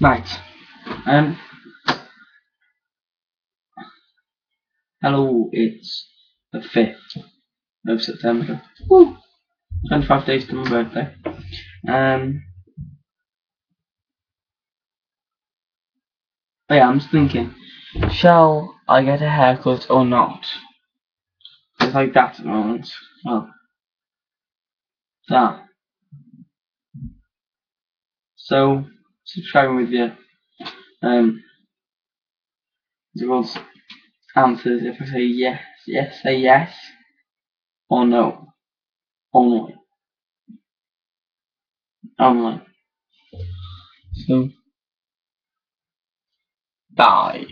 Right. Um. Hello, it's the 5th of September. Woo! 25 days to my birthday. Um. But yeah, I'm just thinking, shall I get a haircut or not? It's like that at the moment. Well, that. So, subscribing with you. Um, was answers if I say yes, yes, say yes, or no. Only. Only. So, bye.